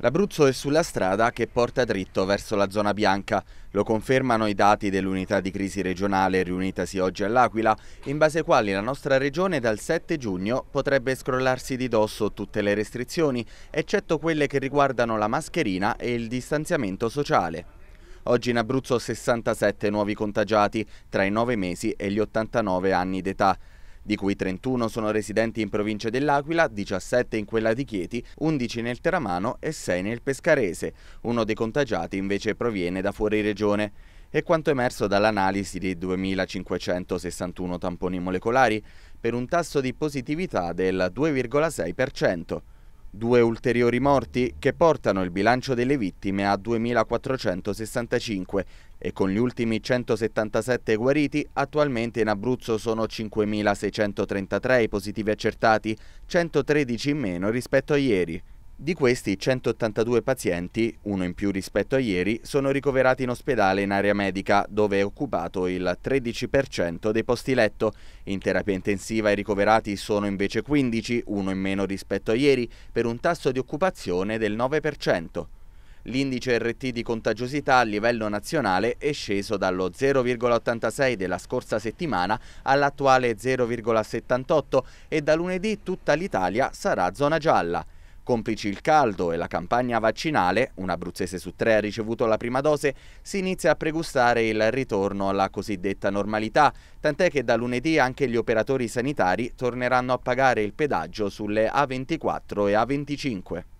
L'Abruzzo è sulla strada che porta dritto verso la zona bianca. Lo confermano i dati dell'unità di crisi regionale riunitasi oggi all'Aquila, in base ai quali la nostra regione dal 7 giugno potrebbe scrollarsi di dosso tutte le restrizioni, eccetto quelle che riguardano la mascherina e il distanziamento sociale. Oggi in Abruzzo 67 nuovi contagiati, tra i 9 mesi e gli 89 anni d'età di cui 31 sono residenti in provincia dell'Aquila, 17 in quella di Chieti, 11 nel Teramano e 6 nel Pescarese. Uno dei contagiati invece proviene da fuori regione. È quanto emerso dall'analisi di 2.561 tamponi molecolari per un tasso di positività del 2,6%. Due ulteriori morti che portano il bilancio delle vittime a 2.465 e con gli ultimi 177 guariti attualmente in Abruzzo sono 5.633 i positivi accertati, 113 in meno rispetto a ieri. Di questi 182 pazienti, uno in più rispetto a ieri, sono ricoverati in ospedale in area medica, dove è occupato il 13% dei posti letto. In terapia intensiva i ricoverati sono invece 15, uno in meno rispetto a ieri, per un tasso di occupazione del 9%. L'indice RT di contagiosità a livello nazionale è sceso dallo 0,86 della scorsa settimana all'attuale 0,78 e da lunedì tutta l'Italia sarà zona gialla. Complici il caldo e la campagna vaccinale, un abruzzese su tre ha ricevuto la prima dose, si inizia a pregustare il ritorno alla cosiddetta normalità, tant'è che da lunedì anche gli operatori sanitari torneranno a pagare il pedaggio sulle A24 e A25.